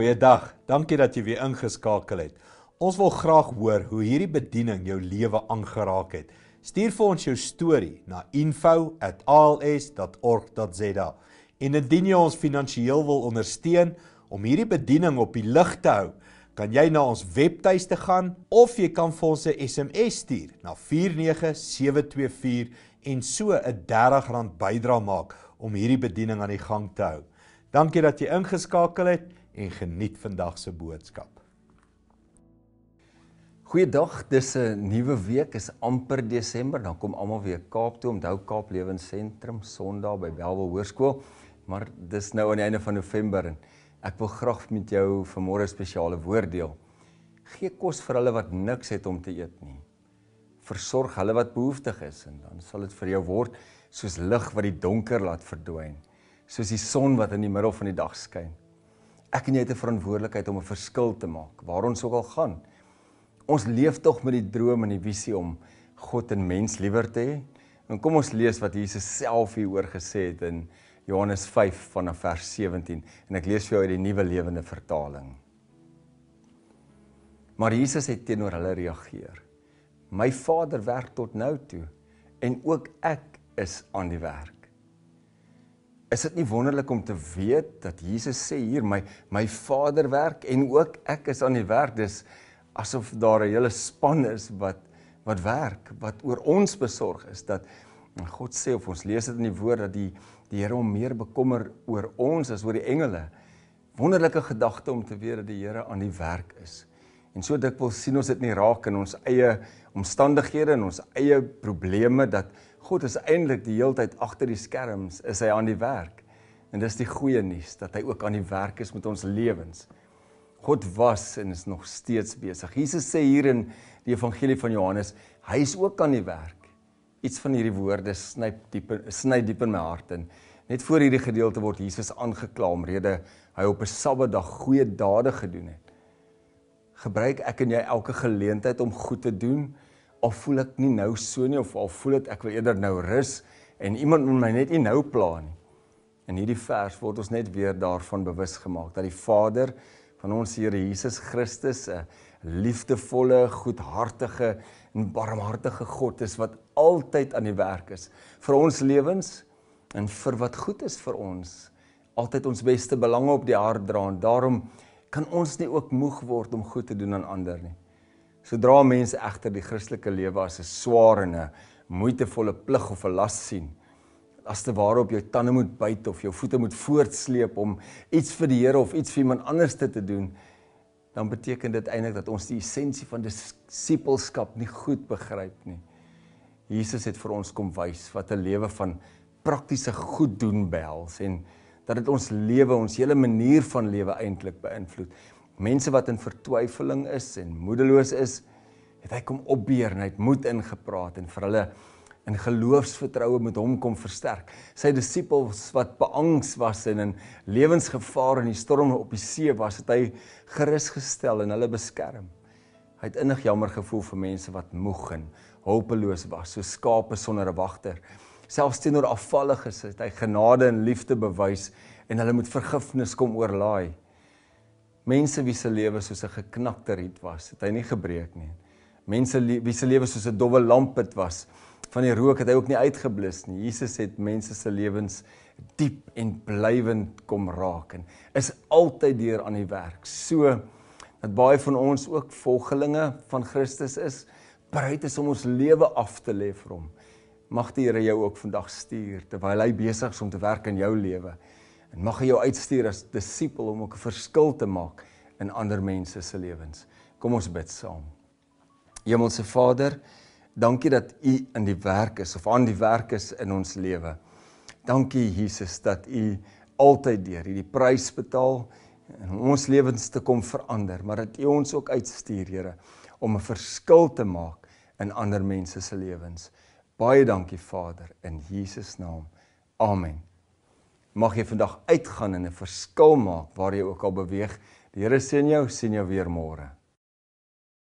Goeiedag. Dankie dat jy weer ingeskakel het. Ons wil graag hoor hoe hierdie bediening jou lewe aangeraak het. Stuur vir ons jou storie na info@als.org.za. En indien jy ons finansiëel wil ondersteun om hierdie bediening op die lig te hou, kan jy na ons webtuiste gaan of jy kan vir ons 'n SMS stuur na 49724 en so 'n R30 bydrae maak om hierdie bediening aan die gang te hou. Dankie dat jy ingeskakel het en geniet vandag se boodskap. Goeiedag, dis 'n nuwe week, is amper Desember, dan kom almal weer Kaap toe, onthou Kaap Lewensentrum Sondag by Belwel Hoërskool, maar dis nou aan die einde van November en ek wil graag met jou vanmôre 'n spesiale woord deel. Gee kos vir hulle wat niks het om te eet nie. Versorg hulle wat behoeftig is en dan sal dit vir jou word soos lig wat die donker laat verdwyn, soos die son wat in die middel van die dag skyn. Ek en jy het 'n verantwoordelikheid om 'n verskil te maak waar ons ook al gaan. Ons leef tog met die droom en die visie om God en mens liewer te hê. En kom ons lees wat Jesus self hieroor gesê het in Johannes 5 vanaf vers 17 en ek lees vir jou uit die nuwe lewende vertaling. Maar Jesus het teenoor hulle reageer. My Vader werk tot nou toe en ook ek is aan die werk. Is dit nie wonderlik om te weet dat Jesus sê hier my my Vader werk en ook ek is aan die werk. Dis asof daar 'n hele span is wat wat werk, wat oor ons besorg is dat God sê of ons lees dit in die woord dat die die Here hom meer bekommer oor ons as oor die engele. Wonderlike gedagte om te weet dat die Here aan die werk is. En so dikwels sien ons dit nie raak in ons eie omstandighede en ons eie probleme dat God is eintlik die heeltyd agter die skerms, is hy aan die werk. En dis die goeie nuus dat hy ook aan die werk is met ons lewens. God was en is nog steeds besig. Jesus sê hier in die evangelie van Johannes, hy is ook aan die werk. Iets van hierdie woorde snyp diep sny diep in my hart in. Net voor hierdie gedeelte word Jesus aangekla omrede hy op 'n Sabbatdag goeie dade gedoen het. Gebruik ek en jy elke geleentheid om goed te doen? Of voel ek nie nou so nie of al voel dit ek wil eerder nou rus en iemand moet my net nie nou pla nie. In hierdie vers word ons net weer daarvan bewus gemaak dat die Vader van ons Here Jesus Christus 'n liefdevolle, goedhartige en barmhartige God is wat altyd aan die werk is vir ons lewens en vir wat goed is vir ons. Altyd ons beste belange op die hart dra en daarom kan ons nie ook moeg word om goed te doen aan ander nie. Sodra mense egter die Christelike lewe as 'n swaar en 'n moeitevolle plig of 'n las sien, as te ware op jou tande moet byt of jou voete moet voortsleep om iets vir die Here of iets vir iemand anders te, te doen, dan beteken dit eintlik dat ons die essensie van disippelskap nie goed begryp nie. Jesus het vir ons kom wys wat 'n lewe van praktiese goed doen behels en dat dit ons lewe, ons hele manier van lewe eintlik beïnvloed mense wat in vertwyfeling is en moedeloos is, het hy kom opbeer en hy het moed ingepraat en vir hulle in geloofsvertroue met hom kom versterk. Sy disippels wat beangs was en in lewensgevaar in die storm op die see was, het hy gerus gestel en hulle beskerm. Hy het innig jammer gevoel vir mense wat moeg en hopeloos was, so skape sonder 'n wagter. Selfs teenoor afvalliges het hy genade en liefde bewys en hulle moet vergifnis kom oorlaai. Mense wie se lewe soos 'n geknakte riet was, het hy nie gebreek nie. Mense wie se lewe soos 'n dowwe lamp het was, van die rook het hy ook nie uitgeblus nie. Jesus het mense se lewens diep en blywend kom raak en is altyd deur aan die werk. So dat baie van ons ook volgelinge van Christus is, bereid is om ons lewe af te lê vir hom. Mag die Here jou ook vandag stuur terwyl hy besig is om te werk in jou lewe. En mag hy jou uitstuur as disipel om ook 'n verskil te maak in ander mense se lewens. Kom ons bid saam. Hemelse Vader, dankie dat U in die werk is of aan die werk is in ons lewe. Dankie Jesus dat U altyd deur hierdie prys betaal en ons lewens te kom verander, maar dat U ons ook uitstuur, Here, om 'n verskil te maak in ander mense se lewens. Baie dankie Vader in Jesus naam. Amen mag jy vandag uitgaan en 'n verskil maak waar jy ook al beweeg. Die Here seën jou, sien jou weer môre.